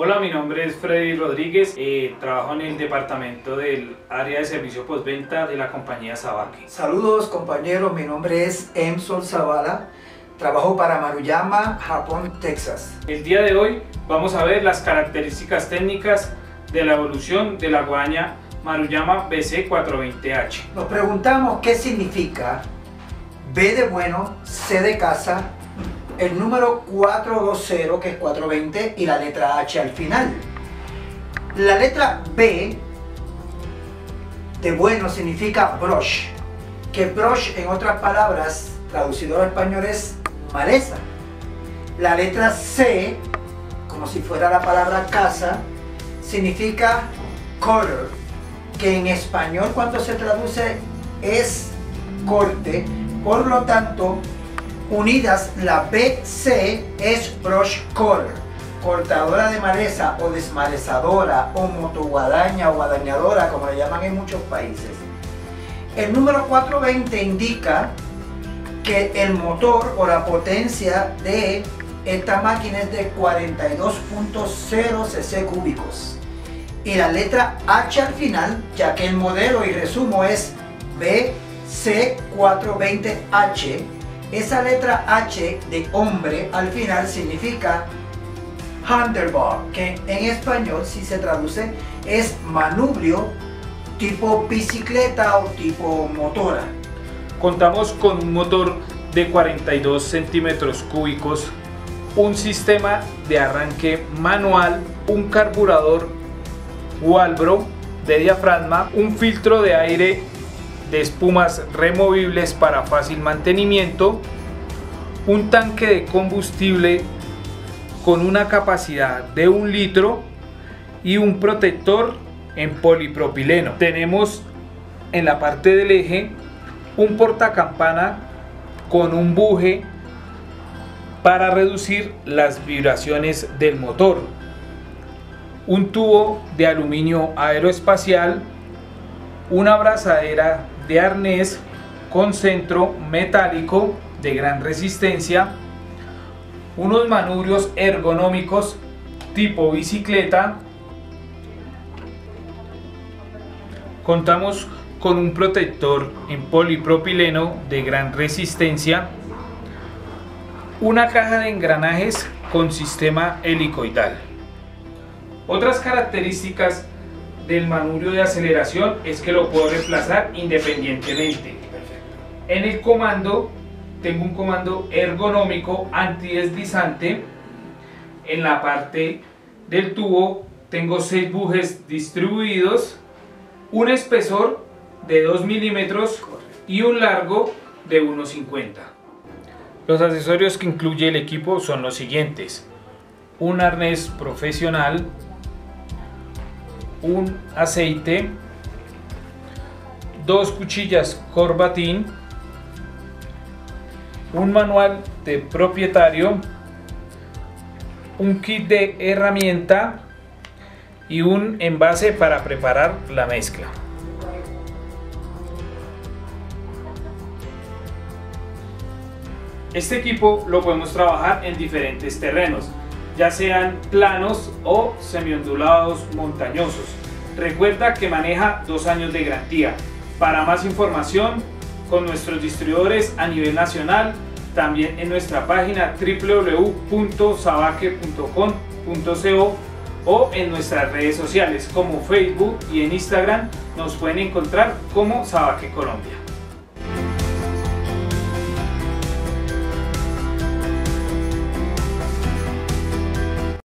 Hola, mi nombre es Freddy Rodríguez, eh, trabajo en el departamento del área de servicio postventa de la compañía Sabake. Saludos compañeros, mi nombre es Emsol Zavala, trabajo para Maruyama, Japón, Texas. El día de hoy vamos a ver las características técnicas de la evolución de la guaña Maruyama BC420H. Nos preguntamos qué significa B de bueno, C de casa, el número 420 que es 420 y la letra H al final. La letra B de bueno significa brush, que brush en otras palabras traducido al español es maleza. La letra C, como si fuera la palabra casa, significa color, que en español cuando se traduce es corte, por lo tanto unidas la BC es brush cutter, cortadora de maleza o desmalezadora o motoguadaña o guadañadora como le llaman en muchos países. El número 420 indica que el motor o la potencia de esta máquina es de 42.0 cc cúbicos y la letra H al final, ya que el modelo y resumo es BC420H, esa letra H de hombre al final significa handlebar, que en español si se traduce es manubrio tipo bicicleta o tipo motora. Contamos con un motor de 42 centímetros cúbicos, un sistema de arranque manual, un carburador Walbro de diafragma, un filtro de aire de espumas removibles para fácil mantenimiento, un tanque de combustible con una capacidad de un litro y un protector en polipropileno. Tenemos en la parte del eje un portacampana con un buje para reducir las vibraciones del motor. Un tubo de aluminio aeroespacial, una abrazadera de arnés con centro metálico de gran resistencia, unos manubrios ergonómicos tipo bicicleta, contamos con un protector en polipropileno de gran resistencia, una caja de engranajes con sistema helicoidal. Otras características del manubrio de aceleración es que lo puedo reemplazar independientemente. En el comando tengo un comando ergonómico antideslizante. En la parte del tubo tengo seis bujes distribuidos, un espesor de 2 milímetros y un largo de 1,50. Los accesorios que incluye el equipo son los siguientes. Un arnés profesional, un aceite, dos cuchillas corbatín, un manual de propietario, un kit de herramienta y un envase para preparar la mezcla. Este equipo lo podemos trabajar en diferentes terrenos ya sean planos o semiondulados montañosos. Recuerda que maneja dos años de garantía. Para más información, con nuestros distribuidores a nivel nacional, también en nuestra página www.sabaque.com.co o en nuestras redes sociales como Facebook y en Instagram nos pueden encontrar como Sabaque Colombia.